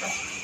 Bye.